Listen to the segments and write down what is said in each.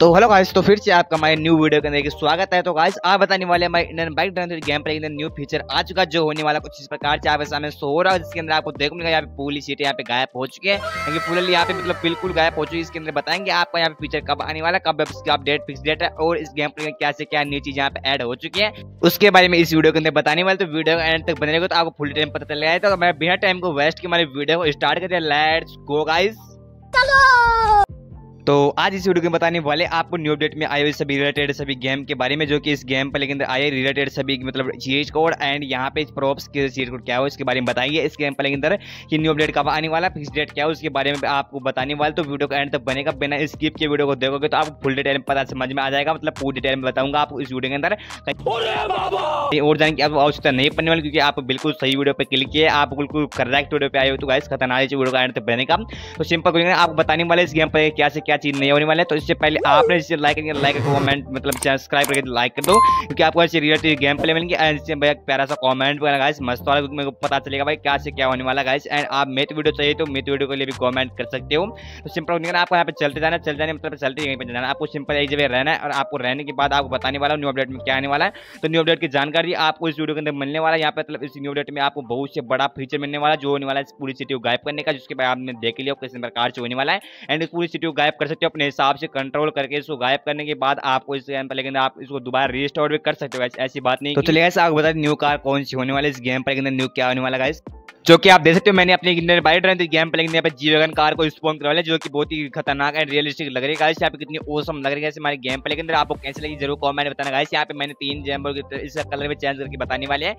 तो hello guys तो फिर से आपका हमारे न्यू वीडियो के अंदर स्वागत है। तो गाइस, आप बताने वाले हमारे Indian bike driver game play new feature आ चुका जो होने वाला कुछ इस प्रकार से आप सामने सो रहा है, जिसके अंदर आपको देखो मिलेगा, यहाँ पे पूरी सीटें यहाँ पे गायब हो चुकी है। क्योंकि यहाँ पे मतलब बिल्कुल गायब हो चुकी है, इसके अंदर बताएँगे आपका यहाँ पे फीचर कब आने वाला कब इसका अपडेट फिक्स डेट है, और इस गेम में क्या से क्या नई चीज़ यहाँ पे एड हो चुकी है। उसके बारे में इस वीडियो के अंदर बताने वाले तो वीडियो एंड तक बने तो आपको फुल टाइम पता चल जाए तो मैं बिना टाइम को वेस्ट की हमारे वीडियो को स्टार्ट करते हैं लेट्स गो गाइस चलो। तो आज इस वीडियो में बताने वाले आपको न्यू अपडेट में आए हुए सभी रिलेटेड सभी गेम के बारे में जो कि इस गेम पर लेकिन आए रिलेटेड सभी मतलब चीज़ कोड एंड यहाँ पे प्रॉप्स के चीज़ कोड क्या हो इसके बारे में बताएँगे। इस गेम पर लेकिन कि न्यू अपडेट कब आने वाला फिक्स डेट क्या हो उसके बारे में आपको बताने वाले। तो वीडियो का एंड तक बनेगा बिना स्किप के वीडियो को देखोगे तो आपको फुल डिटेल में पता समझ में आ जाएगा मतलब पूरी डिटेल में बताऊँगा आपको इस वीडियो के अंदर। और जाने की आपको आवश्यकता नहीं पड़ने वाली क्योंकि आप बिल्कुल सही वीडियो पर क्लिक किए आप बिल्कुल करेक्ट वीडियो पर आए हो तो गाइस खतरनाक वीडियो का एंड तक बनेगा तो सिंपल आपको बताने वाले इस गेम पर क्या से क्या चीज़ नहीं होने वाले तो इससे पहले आपने इसे लाइक करके लाइक कमेंट मतलब सब्सक्राइब करके लाइक कर दो क्योंकि आपको ऐसे रिलेटेड गेम प्ले मिलेंगे एंड इससे भैया प्यारा सा कमेंट वगैरह गाइस मस्त वाला मेरे को पता चलेगा भाई क्या से क्या होने वाला गाइस एंड आप मेथ वीडियो चाहिए तो मेथ वीडियो के लिए भी कमेंट कर सकते हो। तो सिंपल होने आपको यहाँ पे चलते जाना चल जाने मतलब चलते यहीं पर जाना आपको सिंपल एक जगह रहना है और आपको रहने के बाद आपको बताने वाला न्यू अपडेट में क्या आने वाला है। तो न्यू अपडेट की जानकारी आपको इस वीडियो के अंदर मिलने वाला है। यहाँ पे मतलब इस न्यू अपडेट में आपको बहुत से बड़ा फीचर मिलने वाला जो होने वाला है पूरी सिटी को गायब करने का जिसके बाद आपने देख लिया किस प्रकार से होने वाला है। एंड पूरी सिटी को गायब कर सकते हो अपने हिसाब से कंट्रोल करके इसको गायब करने के बाद आपको इस गेम पर लेकिन आप इसको दोबारा रिस्टोर भी कर सकते हो ऐसी बात नहीं तो चलिए ऐसा आपको बता न्यू कार कौन सी होने वाली इस गेम पर लेकिन न्यू क्या होने वाला गाइस जो कि आप देख सकते हो मैंने अपनी बाइट रन गेम पे लेकिन यहाँ पे जी वैगन कार को स्पॉन करवा जो कि बहुत ही खतरनाक एंड रियलिस्टिक लग रही है यहाँ पे कितनी ओसम लग रही है हमारे गेम पे लेकिन आपको कैसे लगी ज़रूर कॉमेंट बताना गाइस यहाँ पे मैंने तीन जैम इसका कलर भी चेंज करके बताने वाले हैं।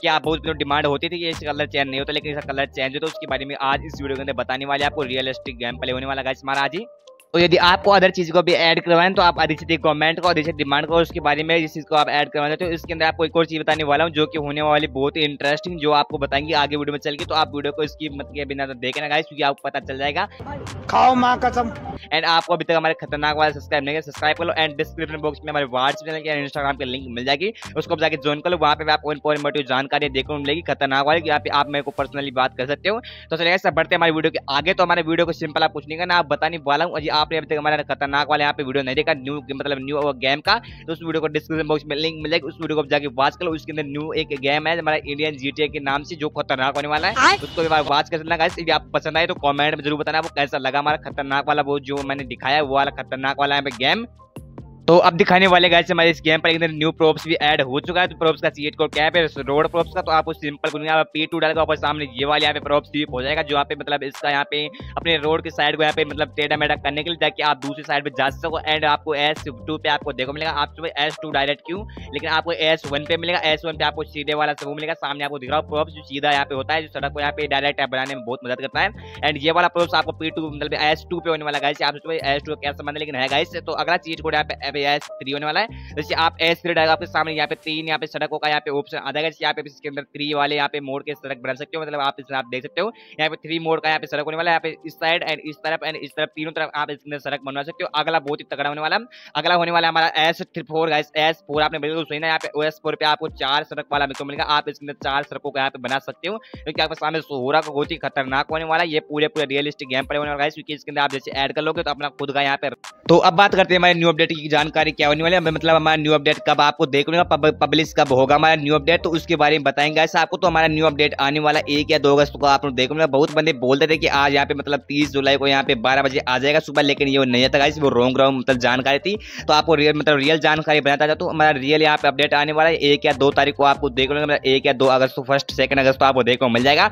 क्या बहुत दिनों डिमांड होती थी कि इसका कलर चेंज नहीं होता, लेकिन इसका कलर चेंज होता है उसके बारे में आज इस वीडियो के अंदर बताने वाले आपको रियलिस्टिक गेम प्ले होने वाला गाइस हमारा आज ही तो यदि आपको अदर चीज़ को भी ऐड करवाएँ तो आप अधिक गवर्नमेंट को अधिक डिमांड को उसके बारे में। जिस चीज़ को आप ऐड करवाना तो इसके अंदर आपको एक और चीज़ बताने वाला हूँ जो कि होने वाली बहुत ही इंटरेस्टिंग जो आपको बताएँगे आगे वीडियो में चल के तो आप वीडियो को इसकी मत के बिना देखना गाइस क्योंकि आपको पता चल जाएगा। खाओ माँ कसम। एंड आपको अभी तक हमारे खतरनाक वाले सब्सक्राइब नहीं सब्सक्राइब कर लो। एंड डिस्क्रिप्शन बॉक्स में हमारे व्हाट्सएप चैनल के इंस्टाग्राम के लिंक मिल जाएगी। उसको जाकर ज्वाइन कर लो। वहाँ पे आपको इन्फॉर्मेटिव जानकारी देखने को मिलेगी खतरनाक वाले की आप मेरे को पर्सनली बात कर सकते हो। तो चलिए बढ़ते हमारे वीडियो के आगे। तो हमारे वीडियो को सिंपल आप कुछ नहीं करना आप बताने वाला हूँ। आपने अभी तक हमारा खतरनाक वाले यहाँ पे वीडियो नहीं देखा न्यू मतलब न्यू गेम का तो उस वीडियो को डिस्क्रिप्शन बॉक्स में लिंक मिल जाएगी उस वीडियो को जाकर वॉच कर लो उसके अंदर न्यू एक गेम है हमारा इंडियन जीटीए के नाम से जो खतरनाक होने वाला है उसको भी वॉच कर लगा यदि आप पसंद आए तो कॉमेंट में ज़रूर बताना आपको कैसा लगा हमारा खतरनाक वाला वो जो मैंने दिखाया वो वाला खतरनाक वाला है गेम तो अब दिखाने वाले गाइस हमारे इस गेम पर एक न्यू प्रोप्स भी ऐड हो चुका है। तो प्रोप्स का सीट कोड क्या है रोड प्रोप्स का तो आपको सिंपल यहाँ पी टू डाल के सामने ये वाले यहाँ पे प्रोप्स स्वीप हो जाएगा, जो यहाँ पे मतलब इसका यहाँ पे अपने रोड की साइड को यहाँ पे मतलब टेढ़ा मेढ़ा करने के लिए, ताकि आप दूसरी साइड पे जा सको। एंड आपको एस टू पे आपको देखो मिलेगा, आप सुबह एस टू डायरेक्ट क्यों? लेकिन आपको एस वन पे मिलेगा एस वन पे आपको सीधे वाला सब मिलेगा, सामने आपको दिख रहा हूँ प्रोप्स जो सीधा यहाँ पे होता है, जो सड़क को यहाँ पे डायरेक्ट बनाने में बहुत मदद करता है। एंड ये वाला प्रोप्स आपको पी टू मतलब एस टू पे होने वाला गाइस आप एस टू कैसे लेकिन है गाइस तो अगला चीज़ कोड यहाँ पे एस थ्री होने वाला है जैसे आप एस थ्री डालेगा आपके सामने यहाँ पे तीन यहाँ पे सड़कों का यहाँ पे ऑप्शन आ जाएगा यहाँ पे इसके अंदर थ्री वाले यहाँ पे मोड़ के सड़क बना सकते हो मतलब आप इसमें आप देख सकते हो यहाँ पे थ्री मोड़ का यहाँ पे सड़क होने वाला है यहाँ पे इस साइड एंड इस तरफ़ एंड इस तरफ़ तीनों तरफ़ आप इसके अंदर सड़क बनवा सकते हो अगला बहुत ही तगड़ा होने वाला अगला होने वाला हमारा S three four S four आपने बिल्कुल सही ना यहाँ पे एस फोर पे आपको चार सड़क वाला मिलकर मिलेगा आप इसके अंदर चार सड़कों का यहाँ पे बना सकते हो क्योंकि आपके सामने सोहरा का बहुत ही खतरनाक होने वाला है ये पूरे पूरे रियलिस्टिक गेम पर होने वाला है क्योंकि इसके अंदर आप जैसे ऐड कर लोगे तो अपना खुद का यहाँ पे तो अब बात करते हैं हमारे न्यू अपडेट की जानकारी क्या होने वाली है। मतलब हमारा न्यू अपडेट कब आपको देखने का पब्लिश कब होगा हमारा न्यू अपडेट तो उसके बारे में बताएँगे। ऐसा आपको तो हमारा न्यू अपडेट आने वाला एक या दो अगस्त को आप लोग देखो बहुत बंदे बोलते थे कि आज यहाँ पे मतलब तीस जुलाई को यहाँ पे बारह बजे आ जाएगा सुबह, लेकिन ये नहीं आता वो रोंग रॉन्ग मतलब जानकारी थी। तो आपको रियल मतलब रियल जानकारी बनाता था। तो हमारा रियल यहाँ पे अपडेट आने वाला है। एक या दो तारीख को आपको देख लो मतलब एक या दो अगस्त को फ़र्स्ट सेकंड अगस्त को आपको देखने को मिल जाएगा।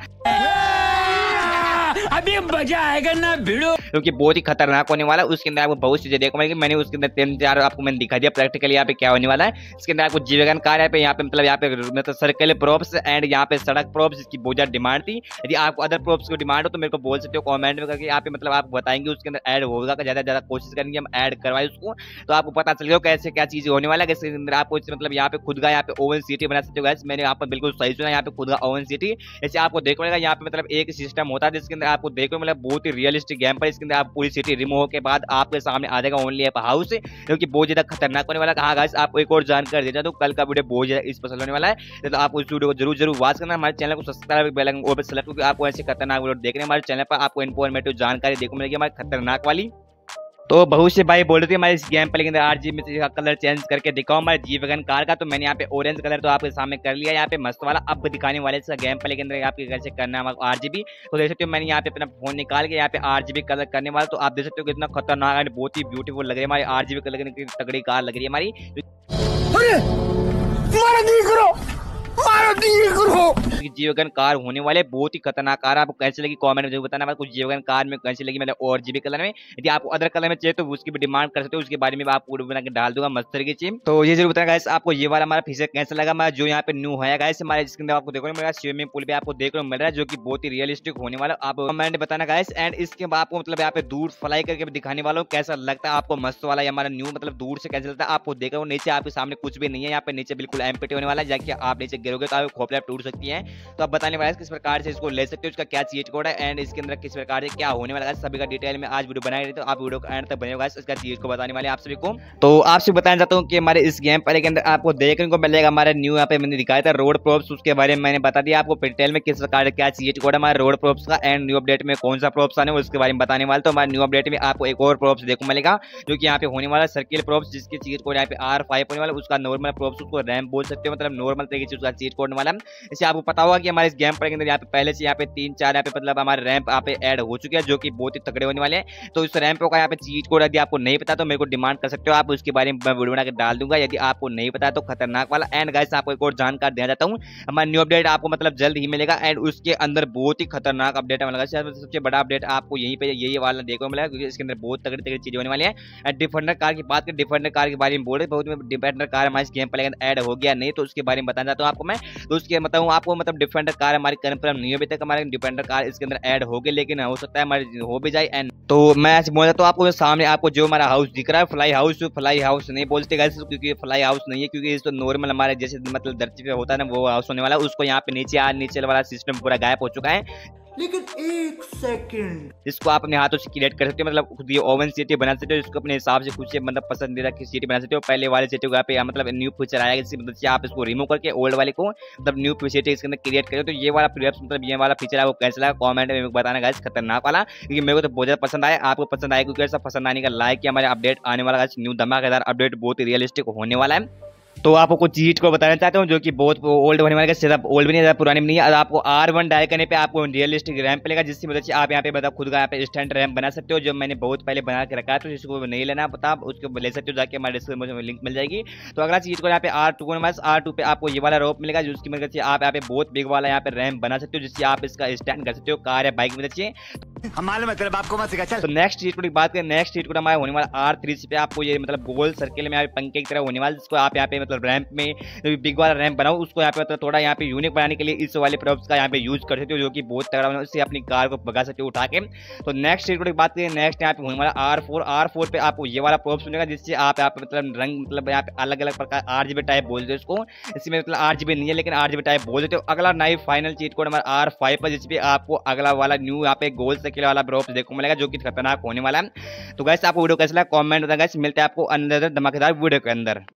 अभी मज़ा आएगा ना भिड़ो। क्योंकि बहुत ही खतरनाक होने वाला है। उसके अंदर आपको बहुत चीज़ें देखो मिलेगी। मैंने उसके अंदर तीन चार आपको मैंने दिखा दिया। प्रैक्टिकली यहाँ पे क्या होने वाला है। इसके अंदर आपको जीवगन कार है। यहाँ पे मतलब यहाँ पे मतलब सर्कल प्रोप्स एंड यहाँ पे सड़क प्रोप्स जिसकी बहुत ज़्यादा डिमांड थी। यदि आपको अदर प्रोप्स को डिमांड हो तो मेरे को बोल सकते हो कॉमेंट में करके। यहाँ पे मतलब आप बताएँगे उसके अंदर ऐड होगा ज़्यादा ज़्यादा कोशिश करेंगे हम ऐड करवाए उसको। तो आपको पता चल गया कैसे क्या चीज़ होने वाला है। इसके अंदर आपको मतलब यहाँ पे खुद का यहाँ पे ओवन सिटी बना सकते हो मैंने यहाँ पर बिल्कुल सही सुना यहाँ पे खुद का ओवन सिटी जैसे आपको देखो यहाँ पे मतलब एक सिस्टम होता है जिसके अंदर आपको आपको देखो मिला, बहुत ही रियलिस्टिक गेम पर इसके अंदर आप पूरी सिटी रिमूव के बाद आपके सामने आ जाएगा ओनली एप हाउस जो कि बहुत ज़्यादा खतरनाक होने वाला कहा गाइस आपको एक और जानकारी देता तो कल का वीडियो बहुत ज़्यादा स्पेशल होने वाला है। तो आप उस वीडियो को ज़रूर ज़रूर वॉच करना। हमारे चैनल को सब्सक्राइब बेल और सेलेक्ट क्योंकि आपको ऐसे खतरनाक वीडियो देखने हमारे चैनल पर आपको इन्फॉर्मेटिव जानकारी देखने मिलेगी, हमारी खतरनाक वाली। तो बहुत से भाई बोल रहे थे हमारे इस गेम पे लेकिन आर जी में कलर चेंज करके दिखाओ हमारे जी वगन कार का तो मैंने यहाँ पे ऑरेंज कलर तो आपके सामने कर लिया। यहाँ पे मस्त वाला अब दिखाने वाले इसका गेम प्ले के अंदर आपके से करना है आर जी तो देख सकते हो, मैंने यहाँ पे अपना फ़ोन निकाल के यहाँ पे आर जी कलर करने वाला तो आप देख सकते हो कितना खतरनाक है बहुत ही ब्यूटीफुल लग रही है हमारी आर जी कलर की तगड़ी कार लग रही है हमारी। जीवगन कार होने वाले बहुत ही खतरनाक कार आपको कैसे लगी कमेंट में ज़रूर बताना। कुछ जीवगन कार में कैसे लगी मैंने और जीबी कलर में? यदि आपको अदर कलर में चाहिए तो उसकी भी डिमांड कर सकते हो। उसके बारे में आप पूरे बना के डाल दूँगा। मस्त तरीके से। तो ये ज़रूर बताना गाइस आपको ये वाला हमारा फीचर कैसा लगा? मैं जो यहाँ पे न्यू है गाइस हमारे जिसके अंदर आपको देखो मेरा स्विमिंग पूल भी आपको देखने मिल रहा है, जो की बहुत ही रियलिस्टिक होने वाला। आप कमेंट बताना गाइस एंड इसके बाद आपको मतलब यहाँ पे दूर फ्लाई करके दिखाने वाला हूँ, कैसा लगता है आपको? मस्त वाला हमारा न्यू मतलब दूर से कैसा लगता है, आपको देखो नीचे, आपके सामने कुछ भी नहीं है। यहाँ पे नीचे बिल्कुल एमपीटी होने वाला है जाके आप नीचे गिरोगे तो आप खोपड़ा टूट सकती है। तो आप बताने वाले किस प्रकार से इसको ले सकते हो, उसका क्या चीट कोड है एंड इसके अंदर किस प्रकार से क्या होने वाला है, सभी का डिटेल में आज वीडियो बनाई रही तो आप वीडियो को एंड तक बनेगा इसका चीज़ को बताने वाले आप सभी को। तो आपसे बताना चाहता हूँ कि हमारे इस गेम पर अंदर आपको देखने को मिलेगा, हमारे न्यू यहाँ पे मैंने दिखाया था रोड प्रोप्स उसके बारे में मैंने बता दिया, आपको डिटेल में किस प्रकार क्या चीट कोड है, हमारे रोड प्रोप्स का एंड न्यू अपडेट में कौन सा प्रोप्स आने उसके बारे में बताने वाले तो हमारे न्यू अपडेट में आपको एक और प्रोप्स देखो मिलेगा, जो कि यहाँ पे होने वाला सर्किल प्रोप्स जिसकी चीज़ कोड यहाँ पे आर फाइव होने वाला उसका नॉर्मल प्रोप्स उसको रैम बोल सकते हो मतलब नॉर्मल तरीके से उसका चीट कोड वाला इसे आपको पता होगा कि हमारे इस गेम पर के अंदर यहाँ पे पहले से यहाँ पे तीन, चार, यहाँ पे मतलब हमारे रैंप यहाँ पे ऐड हो चुके हैं, जो कि बहुत ही तगड़े होने वाले हैं। तो इस रैंप का यहाँ पे चीज़ कोड यदि आपको नहीं पता तो मेरे को डिमांड कर सकते हो। आप उसके बारे में वीडियो बना के डाल दूँगा। यदि आपको नहीं पता तो खतरनाक वाला। एंड गाइस आपको एक और जानकारी देना चाहता हूँ। हमारा न्यू अपडेट आपको मतलब जल्द ही मिलेगा। एंड उसके अंदर बहुत ही खतरनाक अपडेट मिलेगा सबसे बड़ा अपडेट आपको यहीं पे यही वाला देखने को मिलेगा क्योंकि इसके अंदर बहुत तगड़ी तगड़ी चीज़ें होने वाली है। डिफेंडर कार की बात करें डिफेंडर कार के बारे में बोल रहे बहुत डिफेंडर कार हमारे गेम पर ऐड हो गया नहीं तो उसके बारे में बताना चाहता हूँ आपको मैं। तो उसके मतलब आपको मतलब डिफेंडर कार हमारी कन्फर्म नहीं अभी तक हमारे डिफेंडर कार इसके अंदर एड हो गए, लेकिन हो सकता है हमारी हो भी जाए। एंड तो मैं बोलता बोल तो आपको सामने आपको जो हमारा हाउस दिख रहा है फ्लाई हाउस फ्लाई हाउस नहीं बोलते गए क्योंकि फ्लाई हाउस नहीं है, क्योंकि तो नॉर्मल हमारे जैसे मतलब धरती पे होता है ना, वो हाउस होने वाला उसको यहाँ पे नीचे आ नीचे वाला सिस्टम पूरा गायब हो चुका है। लेकिन एक सेकंड। इसको आप अपने हाथों से क्रिएट कर सकते हो मतलब खुद ये ओवन सिटी बना सकते हो, इसको अपने हिसाब से से मतलब पसंदीदा की सिटी बना सकते हो। पहले वाले सिटी को पे मतलब न्यू फीचर आया जिसकी मदद से आप इसको रिमूव करके ओल्ड वाले को मतलब न्यू सिटी इसके अंदर क्रिएट करो। तो ये वाला मतलब ये वाला फीचर आपको कैसा लगा कॉमेंट में बताना गाइस खतरनाक वाला। क्योंकि मेरे को तो बहुत ज़्यादा पसंद आया, आपको पसंद आया क्योंकि ऐसा पसंद आने का लाइक हमारे अपडेट आने वाला न्यू धमाकेदार अपडेट बहुत ही रियलिस्टिक होने वाला है। तो आपको कुछ चीज़ को बताना चाहता हूँ जो कि बहुत ओल्ड होने वाला ज़्यादा ओल्ड भी नहीं, ज़्यादा पुरानी भी नहीं है। आपको आर वन डायल करने पे आपको रियलिस्टिक रैम मिलेगा जिसकी मदद से आप यहाँ पे मतलब खुद का यहाँ पे स्टैंड रैम बना सकते हो, जो मैंने बहुत पहले बना के रखा है तो जिसको नहीं लेना पता आप उसको ले सकते हो, जाके हमारे डिस्क्रिप्शन में लिंक मिल जाएगी। तो अगला चीज़ को यहाँ पे आर टू आर टू पे आपको ये वाला रोप मिलेगा, जिसकी मदद से आप यहाँ पे बहुत बिग वाला यहाँ पे रैम बना सकते हो, जिससे आप इसका स्टैंड कर सकते हो, कार या बाइक में मदद से। तो नेक्स्ट चीज़ की बात करें नेक्स्ट चीज़ होने वाला आर थ्री पे आपको ये मतलब गोल सर्किल में पंखे की तरह होने वाला जिसको आप यहाँ पे मतलब रैंप में बिग वाला रैम बनाओ, उसको यहाँ पे मतलब थोड़ा यहाँ पे यूनिक बनाने के लिए इस वाले का यहाँ पे यूज़ कर सकते हो, जो कि बहुत तगड़ा बना उससे अपनी कार को भगा सकते हो उठा के। तो नेक्स्ट की बात करें नेक्स्ट यहाँ पे होने वाला आर फोर आर फोर पे आपको ये वाला प्रॉप्स जिससे आप यहाँ पे मतलब रंग मतलब यहाँ पे अलग अलग प्रकार आर जीबी टाइप बोल देते उसको इसमें मतलब आर जीबी नहीं है, लेकिन आर टाइप बोल देते हो। अगला फाइनल कोड हमारा आर फाइव पर, जिसपे आपको अगला वाला न्यू यहाँ पे गोल सर्किल वाला ब्रोप देखो, मिलेगा जो कि खतरनाक होने वाला है। तो गैस आपको वीडियो कैसे लगा? कॉमेंट बताएगा मिलते हैं आपको अंदर धमाकेदार वीडियो के अंदर।